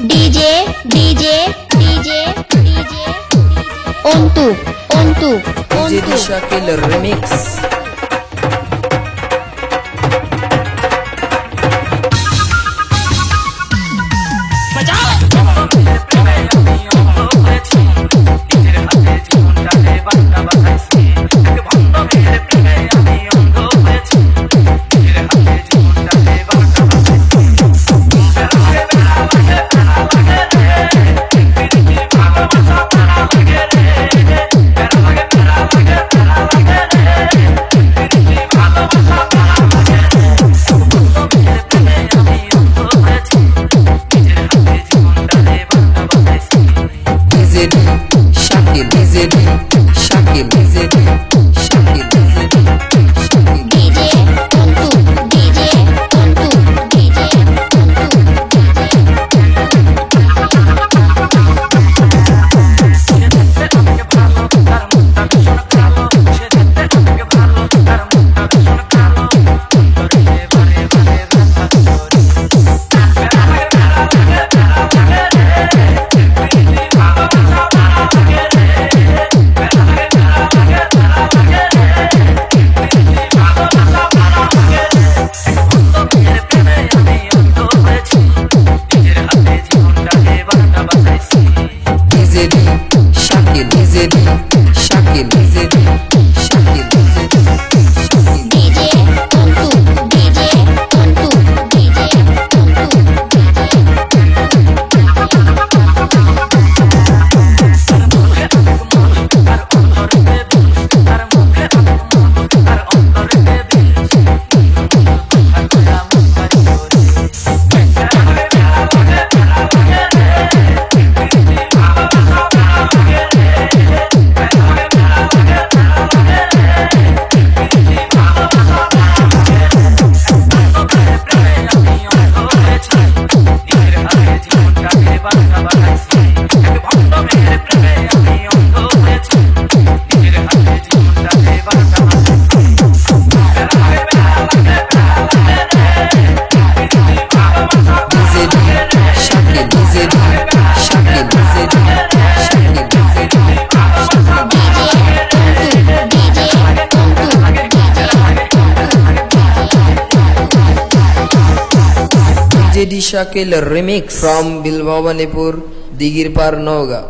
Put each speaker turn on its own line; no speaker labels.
DJ DJ DJ DJ ओंतु ओंतु ओंतु
ओंटू। Disha killer remix shake it, busy, shake it, busy, shake it, busy. Shakir it? Shaking, is Shakir JD शाकेल remix from बिल्वा दिगिरपार नौगा